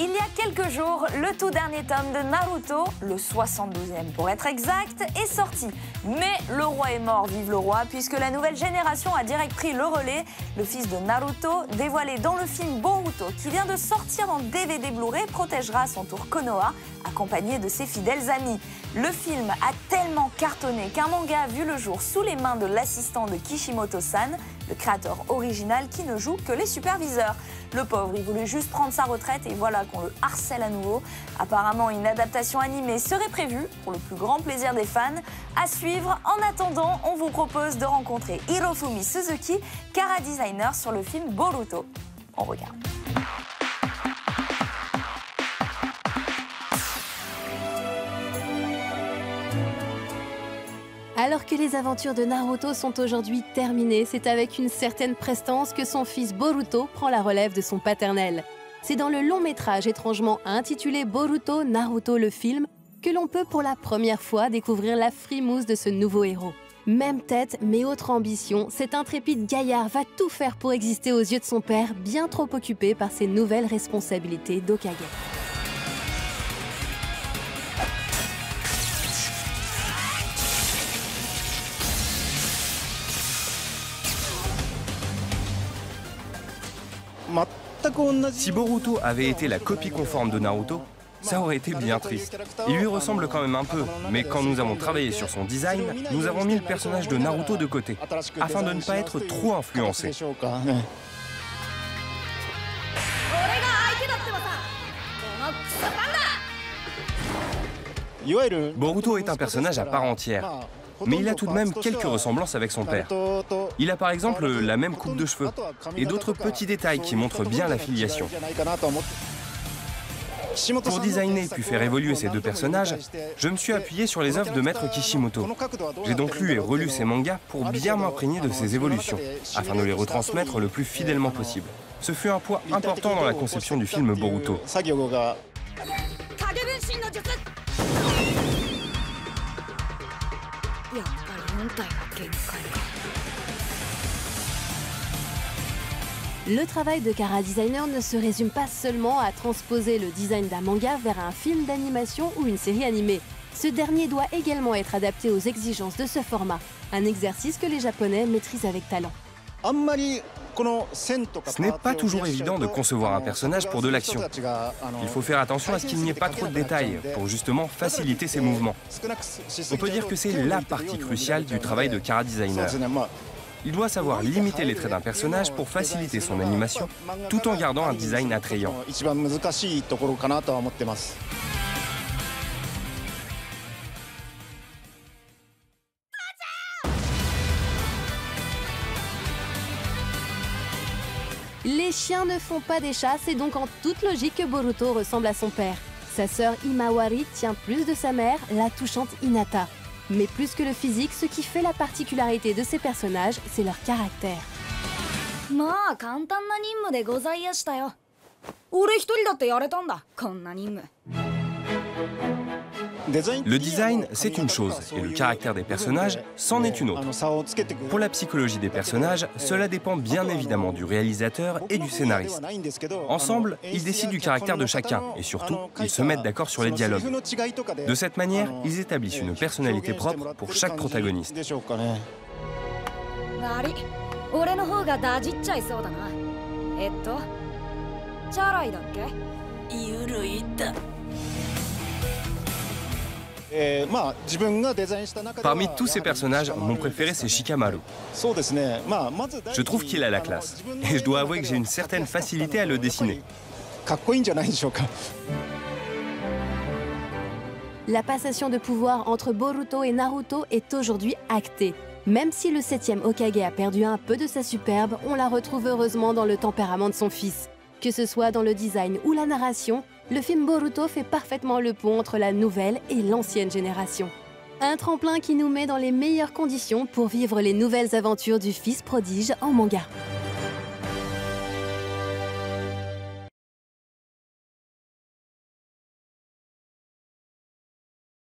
Il y a quelques jours, le tout dernier tome de Naruto, le 72e pour être exact, est sorti. Mais le roi est mort, vive le roi, puisque la nouvelle génération a direct pris le relais. Le fils de Naruto, dévoilé dans le film Boruto, qui vient de sortir en DVD Blu-ray, protégera à son tour Konoha, accompagné de ses fidèles amis. Le film a tellement cartonné qu'un manga a vu le jour sous les mains de l'assistant de Kishimoto-san, le créateur original qui ne joue que les superviseurs. Le pauvre, il voulait juste prendre sa retraite et voilà qu'on le harcèle à nouveau. Apparemment, une adaptation animée serait prévue pour le plus grand plaisir des fans. À suivre. En attendant, on vous propose de rencontrer Hirofumi Suzuki, cara designer sur le film Boruto. On regarde. Alors que les aventures de Naruto sont aujourd'hui terminées, c'est avec une certaine prestance que son fils Boruto prend la relève de son paternel. C'est dans le long métrage étrangement intitulé Boruto Naruto le film que l'on peut pour la première fois découvrir la frimousse de ce nouveau héros. Même tête, mais autre ambition, cet intrépide gaillard va tout faire pour exister aux yeux de son père, bien trop occupé par ses nouvelles responsabilités d'Okage. Si Boruto avait été la copie conforme de Naruto, ça aurait été bien triste. Il lui ressemble quand même un peu, mais quand nous avons travaillé sur son design, nous avons mis le personnage de Naruto de côté, afin de ne pas être trop influencé. Boruto est un personnage à part entière, mais il a tout de même quelques ressemblances avec son père. Il a par exemple la même coupe de cheveux et d'autres petits détails qui montrent bien la filiation. Pour designer puis faire évoluer ces deux personnages, je me suis appuyé sur les œuvres de Maître Kishimoto. J'ai donc lu et relu ses mangas pour bien m'imprégner de ses évolutions, afin de les retransmettre le plus fidèlement possible. Ce fut un poids important dans la conception du film Boruto. Le travail de Kara Designer ne se résume pas seulement à transposer le design d'un manga vers un film d'animation ou une série animée. Ce dernier doit également être adapté aux exigences de ce format, un exercice que les Japonais maîtrisent avec talent. Ce n'est pas toujours évident de concevoir un personnage pour de l'action. Il faut faire attention à ce qu'il n'y ait pas trop de détails pour justement faciliter ses mouvements. On peut dire que c'est la partie cruciale du travail de Kara Designer. Il doit savoir limiter les traits d'un personnage pour faciliter son animation tout en gardant un design attrayant. Les chiens ne font pas des chats, c'est donc en toute logique que Boruto ressemble à son père. Sa sœur Imawari tient plus de sa mère, la touchante Hinata. Mais plus que le physique, ce qui fait la particularité de ces personnages, c'est leur caractère. Le design, c'est une chose, et le caractère des personnages, c'en est une autre. Pour la psychologie des personnages, cela dépend bien évidemment du réalisateur et du scénariste. Ensemble, ils décident du caractère de chacun, et surtout, ils se mettent d'accord sur les dialogues. De cette manière, ils établissent une personnalité propre pour chaque protagoniste. Parmi tous ces personnages, mon préféré c'est Shikamaru. Je trouve qu'il a la classe. Et je dois avouer que j'ai une certaine facilité à le dessiner. La passation de pouvoir entre Boruto et Naruto est aujourd'hui actée. Même si le 7 Okage a perdu un peu de sa superbe, on la retrouve heureusement dans le tempérament de son fils. Que ce soit dans le design ou la narration, le film Boruto fait parfaitement le pont entre la nouvelle et l'ancienne génération. Un tremplin qui nous met dans les meilleures conditions pour vivre les nouvelles aventures du fils prodige en manga.